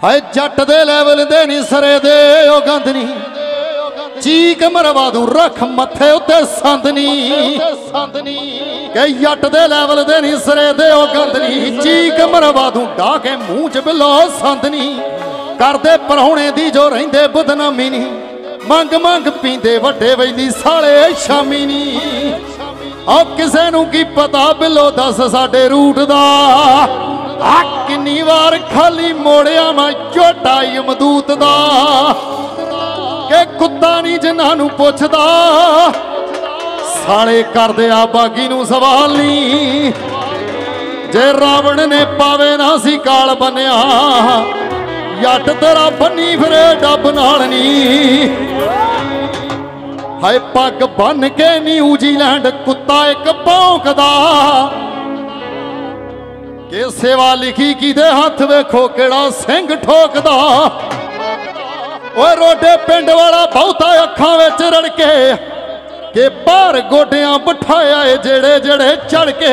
ਹਾਏ ਜੱਟ ਦੇ ਲੈਵਲ ਦੇ ਨਹੀਂ, ਸਰੇ ਦੇ ਉਹ ਗੰਦ ਨਹੀਂ। ਚੀਕ ਮਰਵਾ ਦੂੰ, ਰੱਖ ਮੱਥੇ ਉੱਤੇ ਸੰਦਨੀ ਸੰਦਨੀ ਜੱਟ ਦੇ ਲੈਵਲ ਦੇ ਨਹੀਂ, ਸਰੇ ਦੇ ਉਹ ਗੰਦ ਨਹੀਂ। ਚੀਕ ਮਰਵਾ ਦੂੰ ਢਾ ਕੇ ਮੂੰਹ 'ਚ ਬਿਲੋ ਸੰਦਨੀ ਕਰਦੇ ਪਰਹੁਣੇ ਦੀ ਜੋ ਰਹਿੰਦੇ ਬਦਨਾਮੀ ਨਹੀਂ। ਮੰਗ ਮੰਗ ਪੀਂਦੇ ਵੱਡੇ ਵੈਲੀ ਸਾਲੇ ਸ਼ਾਮੀ ਨਹੀਂ। ਆ ਕਿਸੇ ਨੂੰ ਕੀ ਪਤਾ ਬਿੱਲੋ ਦੱਸ ਸਾਡੇ ਰੂਟ ਦਾ। ਆ ਕਿੰਨੀ ਵਾਰ ਖਾਲੀ ਮੋੜਿਆ ਮੈਂ ਝੋਟਾ ਯਮਦੂਤ ਦਾ। ਕਿ ਕੁੱਤਾ ਨਹੀਂ ਜਿਨ੍ਹਾਂ ਨੂੰ ਪੁੱਛਦਾ। ਸਾਲੇ ਕਰਦੇ ਆ ਬਾਗੀ ਨੂੰ ਸਵਾਲ ਨਹੀਂ ਜੇ ਰਾਵਣ ਨੇ ਪਾਵੇ ਨਾ ਸੀ ਕਾਲ ਬੰਨਿਆ ਜੱਟ ਤੇਰਾ ਬੰਨੀ ਫਿਰੇ ਡੱਬ ਨਾਲ ਨਹੀਂ ਹਾਏ ਪੱਗ ਬੰਨ ਕੇ ਨਿਊਜ਼ੀਲੈਂਡ ਕੁੱਤਾ ਇੱਕ ਭੌਂਕਦਾ। ਕਿ ਸੇਵਾ ਲਿਖੀ ਕਿਦੇ ਹੱਥ ਵੇਖੋ ਕਿਹੜਾ ਸਿੰਘ ਠੋਕਦਾ? ਓਏ ਰੋਡੇ ਪਿੰਡ ਵਾਲਾ ਬਹੁਤਾ ਅੱਖਾਂ ਵਿੱਚ ਰੜਕੇ ਕਿ ਬਾਹਰ ਗੋਡਿਆਂ ਬਿਠਾਇਆ ਏ ਜਿਹੜੇ ਜਿਹੜੇ ਚੜ ਕੇ।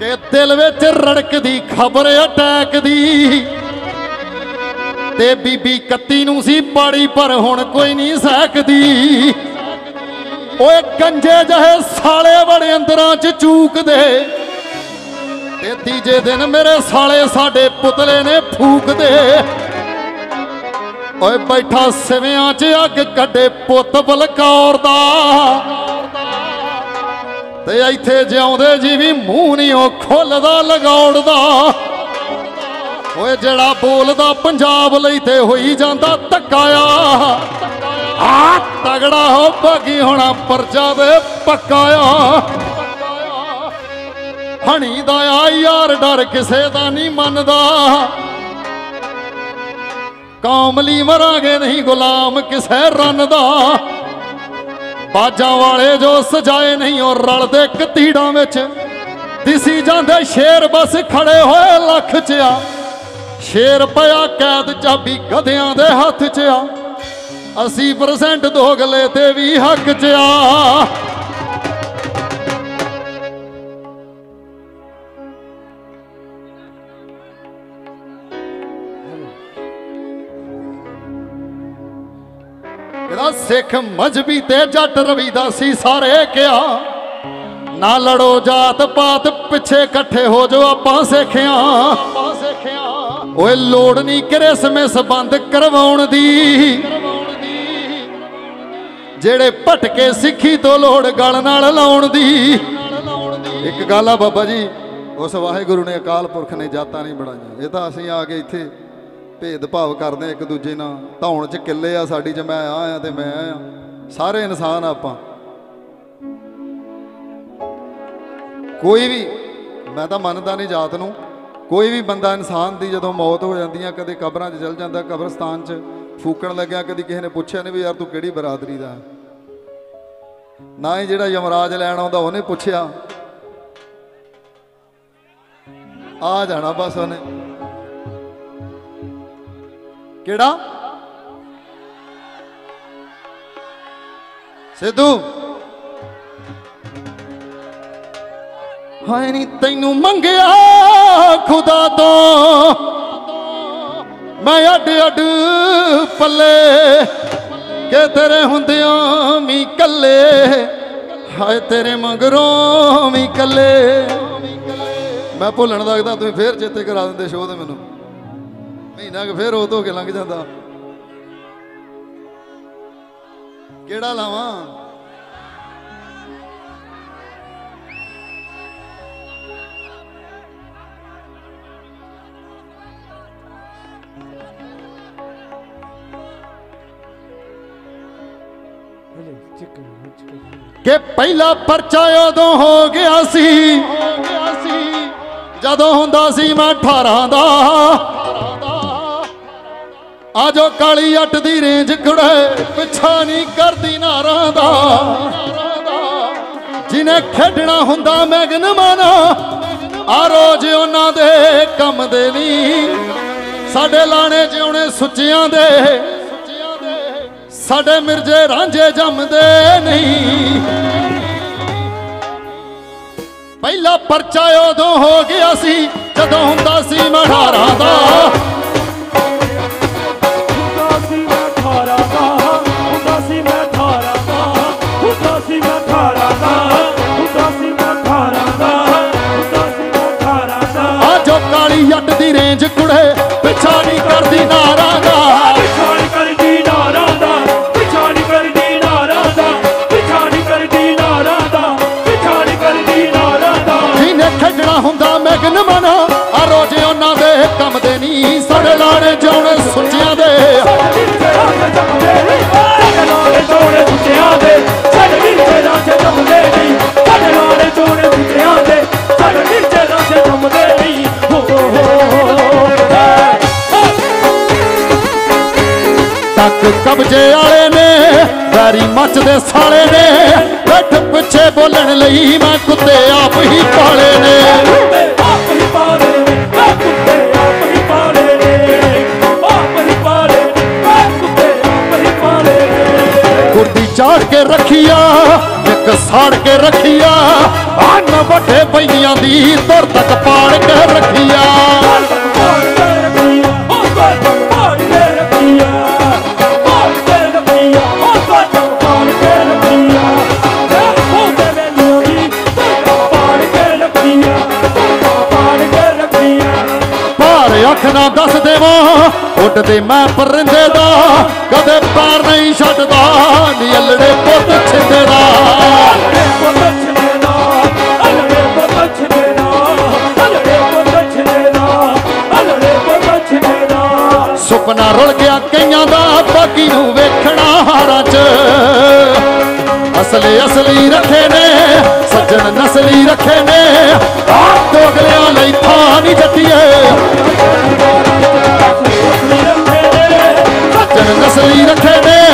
ਕਿ ਦਿਲ ਵਿੱਚ ਰੜਕਦੀ ਖਬਰ ਅਟੈਕ ਦੀ ਤੇ ਬੀਬੀ ਕੱਤੀ ਨੂੰ ਸੀ ਪਾੜੀ ਪਰ ਹੁਣ ਕੋਈ ਨਹੀਂ ਸਹਿਕਦੀ। ਓਏ ਕੰਜੇ ਜਹੇ ਸਾਲੇ ਬੜੇ ਅੰਦਰਾਂ ਚ ਚੂਕਦੇ। ਤੇ ਤੀਜੇ ਦਿਨ ਮੇਰੇ ਸਾਲੇ ਸਾਡੇ ਪੁਤਲੇ ਨੇ ਫੂਕਦੇ ਓਏ ਬੈਠਾ ਸਿਵਿਆਂ 'ਚ ਅੱਗ ਕੱਢੇ ਪੁੱਤ ਬਲਕੌਰ ਦਾ। ਤੇ ਇੱਥੇ ਜਿਉਂਦੇ ਜੀ ਵੀ ਮੂੰਹ ਨਹੀਂ ਉਹ ਖੁੱਲਦਾ ਲਗਾਉੜਦਾ ਓਏ ਜਿਹੜਾ ਬੋਲਦਾ ਪੰਜਾਬ ਲਈ ਤੇ ਹੋਈ ਜਾਂਦਾ ਧੱਕਾਇਆ ਆ। ਤਗੜਾ ਹੋ ਬਾਗੀ ਹੋਣਾ ਪਰਚਾ ਦੇ ਪੱਕਾਇਆ ਹਣੀ ਦਾ ਆ ਯਾਰ ਡਰ ਕਿਸੇ ਦਾ ਨਹੀਂ ਮੰਨਦਾ। ਕਾਮਲੀ ਮਰਾਂਗੇ ਨਹੀਂ ਗੁਲਾਮ ਕਿਸੇ ਰਨ ਦਾ। ਬਾਜਾਂ ਵਾਲੇ ਜੋ ਸਜਾਏ ਨਹੀਂ ਉਹ ਰਲਦੇ ਕਤੀੜਾਂ ਵਿੱਚ। ਦਿਸੀ ਜਾਂਦੇ ਸ਼ੇਰ ਬਸ ਖੜੇ ਹੋਏ ਲੱਖ ਚ ਆ। ਸ਼ੇਰ ਪਿਆ ਕੈਦ ਚਾਬੀ ਗਧਿਆਂ ਦੇ ਹੱਥ ਚ ਆ। 80% ਦੋਗਲੇ ਤੇ ਵੀ ਹੱਕ ਚ ਆ। ਸਿੱਖ ਮਜਬੀ ਤੇ ਜੱਟ ਰਵੀਦਾਸੀ ਸਾਰੇ ਕਿਹਾ। ਨਾ ਲੜੋ ਜਾਤ ਪਾਤ, ਪਿੱਛੇ ਇਕੱਠੇ ਹੋ ਜੋ ਆਪਾਂ ਸਿੱਖਿਆ। ਓਏ ਲੋੜ ਨਹੀਂ ਕ੍ਰਿਸਮਸ ਬੰਦ ਕਰਵਾਉਣ ਦੀ। ਜਿਹੜੇ ਭਟਕੇ ਸਿੱਖੀ ਤੋਂ ਲੋੜ ਗਲ ਨਾਲ ਲਾਉਣ ਦੀ। ਇੱਕ ਗੱਲ ਆ ਬਾਬਾ ਜੀ, ਉਸ ਵਾਹਿਗੁਰੂ ਨੇ ਅਕਾਲ ਪੁਰਖ ਨੇ ਜਾਤਾਂ ਨਹੀਂ ਬਣਾਈਆਂ। ਇਹ ਤਾਂ ਅਸੀਂ ਆ ਕੇ ਇੱਥੇ ਭੇਦ ਭਾਵ ਕਰਦੇ ਆ ਇੱਕ ਦੂਜੇ ਨਾਲ। ਧੌਣ ਚ ਕਿੱਲੇ ਆ ਸਾਡੀ ਚ, ਮੈਂ ਆ ਆ ਤੇ ਮੈਂ ਆ ਸਾਰੇ ਇਨਸਾਨ ਆਪਾਂ। ਕੋਈ ਵੀ, ਮੈਂ ਤਾਂ ਮੰਨਦਾ ਨਹੀਂ ਜਾਤ ਨੂੰ। ਕੋਈ ਵੀ ਬੰਦਾ ਇਨਸਾਨ ਦੀ ਜਦੋਂ ਮੌਤ ਹੋ ਜਾਂਦੀ ਆ, ਕਦੇ ਕਬਰਾਂ 'ਚ ਚਲ ਜਾਂਦਾ, ਕਬਰਸਤਾਨ 'ਚ ਫੂਕਣ ਲੱਗਿਆ, ਕਦੀ ਕਿਸੇ ਨੇ ਪੁੱਛਿਆ ਨਹੀਂ ਵੀ ਯਾਰ ਤੂੰ ਕਿਹੜੀ ਬਰਾਦਰੀ ਦਾ ਨਾ ਹੀ ਜਿਹੜਾ ਯਮਰਾਜ ਲੈਣ ਆਉਂਦਾ, ਉਹਨੇ ਪੁੱਛਿਆ। ਆ ਜਾਣਾ ਬਸ ਉਹਨੇ। ਕਿਹੜਾ? ਸਿੱਧੂ। ਹਾਏ ਨੀ, ਤੈਨੂੰ ਮੰਗਿਆ ਖੁਦਾ ਤੋਂ। ਮੈਂ ਅੱਡ ਅੱਡ ਪੱਲੇ ਕਿ ਤੇਰੇ ਹੁੰਦਿਆਂ ਵੀ ਕੱਲੇ ਹਾਏ ਤੇਰੇ ਮਗਰੋਂ ਵੀ ਕੱਲੇ ਮੈਂ ਭੁੱਲਣ ਲੱਗਦਾ, ਤੁਸੀਂ ਫੇਰ ਚੇਤੇ ਕਰਾ ਦਿੰਦੇ ਸ਼ੋਅ ਤੇ ਮੈਨੂੰ। ਮਹੀਨਾ ਕਿ ਫੇਰ ਉਹ ਧੋ ਕੇ ਲੰਘ ਜਾਂਦਾ। ਕਿਹੜਾ ਲਾਵਾਂ? ਕਿ ਪਹਿਲਾ ਪਰਚਾ ਉਦੋਂ ਹੋ ਗਿਆ ਸੀ। ਜਦੋਂ ਹੁੰਦਾ ਸੀ ਮੈਂ 18 ਦਾ। ਆਜੋ ਕਾਲੀ ਅੱਟ ਦੀ ਰੇਂਜ ਖੜੇ, ਪਿੱਛਾ ਨਹੀਂ ਕਰਦੀ ਨਾਰਾਂ ਦਾ। ਜਿਨੇ ਖੇਡਣਾ ਹੁੰਦਾ ਮੈਗਨ ਮਾਨਾ, ਆ ਰੋਜ਼ ਉਹਨਾਂ ਦੇ ਕੰਮ ਦੇ ਨਹੀਂ ਸਾਡੇ ਲਾਣੇ ਜਿਉਣੇ ਸੁੱਚਿਆਂ ਦੇ, ਸਾਡੇ ਮਿਰਜੇ ਰਾਂਝੇ ਜੰਮਦੇ ਨਹੀਂ। ਪਹਿਲਾ ਪਰਚਾ ਉਦੋਂ ਹੋ ਗਿਆ ਸੀ, ਜਦੋਂ ਹੁੰਦਾ ਸੀ ਮਹਾਰਾ ਦਾ। ਕਬਜੇ ਵਾਲੇ ਨੇ ਵੈਰੀ ਮੱਚਦੇ ਸਾਲੇ ਨੇ। ਬੈਠ ਪਿੱਛੇ ਬੋਲਣ ਲਈ ਮੈਂ ਕੁੱਤੇ ਆਪ ਹੀ ਪਾਲੇ ਨੇ। ਆਪ ਹੀ ਪਾਲੇ ਕੁਰਦੀ ਕੇ ਰੱਖੀਆ ਇੱਕ ਸਾੜ ਕੇ ਰੱਖੀਆ। ਅੰਨ ਵੱਡੇ ਪਈਆਂ ਦੀ ਤੁਰ ਤੱਕ ਪਾੜ ਕੇ ਰੱਖੀਆ। ਨਾ ਦੱਸ ਦੇਵਾਂ ਉੱਡਦੇ ਮੈਂ ਪਰਿੰਦੇ ਦਾ ਕਦੇ ਪਾਰ ਨਹੀਂ ਛੱਡਦਾ ਨੀ ਅਲੜੇ ਪੁੱਤ ਛਿੰਦੇ ਦਾ। ਸੁਪਨਾ ਰੁਲ ਗਿਆ ਕਈਆਂ ਦਾ ਬਾਕੀ ਨੂੰ ਵੇਖਣਾ ਹਾਰਾਂ 'ਚ। ਅਸਲੇ ਅਸਲੀ ਰੱਖੇ ਨੇ ਸੱਜਣ ਰੱਖੇ ਨੇ। ਆਪ ਦੋਗਲਿਆਂ ਲਈ ਥਾਂ ਨਹੀਂ ਜੱਟੀਏ। ਸੱਜਣ ਨਸਲੀ ਰੱਖੇ ਨੇ।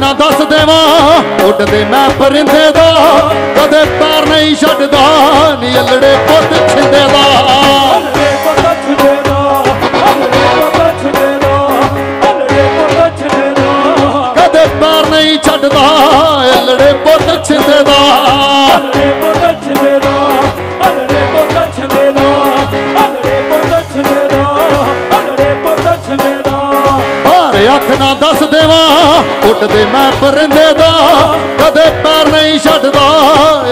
ਨਾ ਦੱਸ ਦੇਵਾਂ। ਉੱਡਦੇ ਮੈਂ ਪਰਿੰਦੇ ਦਾ, ਕਦੇ ਪੈਰ ਨਹੀਂ ਛੱਡਦਾ, ਨੀ ਅਲੜੇ ਪੁੱਤ ਛਿੰਦੇ ਦਾ। ਨਾ ਦੱਸ ਦੇਵਾਂ। ਉੱਡਦੇ ਮੈਂ ਪਰਿੰਦੇ ਦਾ ਕਦੇ ਪੈਰ ਨਹੀਂ ਛੱਡਦਾ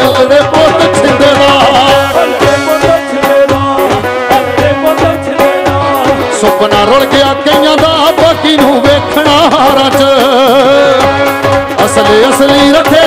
ਅਲੜੇ ਪੁੱਤ ਛਿੰਦੇ ਦਾ। ਸੁਪਨਾ ਰੁਲ ਗਿਆ ਕਈਆਂ ਦਾ ਬਾਕੀ ਨੂੰ ਵੇਖਣਾ ਹਾਰਾਂ 'ਚ। ਅਸਲੀ ਅਸਲੀ ਰੱਖੇ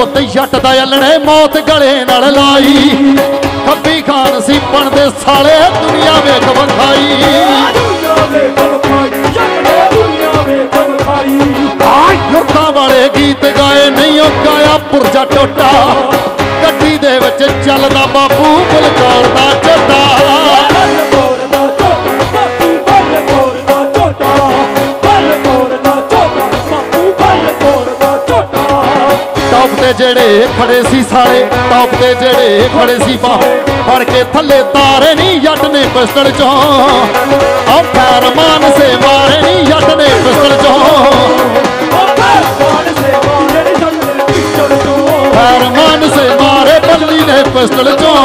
ਝੁਕਿਆ ਨਹੀਂ ਜੱਟ ਦਾ ਅਲਣੇ ਮੌਤ ਗਲੇ ਨਾਲ ਲਾਈ। ਖੱਬੀ ਖਾਨ ਸੀ ਬਣਦੇ ਸਾਲੇ ਦੁਨੀਆ ਵੇਖ ਵਖਾਈ ਜਿਹੜੇ ਖੜੇ ਸੀ ਸਾਰੇ ਟੌਪ ਤੇ ਜਿਹੜੇ ਖੜੇ ਸੀ ਬਾ ਫੜ ਕੇ ਥੱਲੇ ਤਾਰੇ ਨਹੀਂ ਜੱਟ ਨੇ ਪਿਸਤਲ ਚੋਂ। ਆ ਫਰਮਾਨ ਸੇ ਮਾਰੇ ਨਹੀਂ ਜੱਟ ਨੇ ਪਿਸਤਲ ਚੋਂ। ਫਰਮਾਨ ਸੇ ਮਾਰੇ ਬੱਲੀ ਨੇ ਪਿਸਤਲ ਚੋਂ।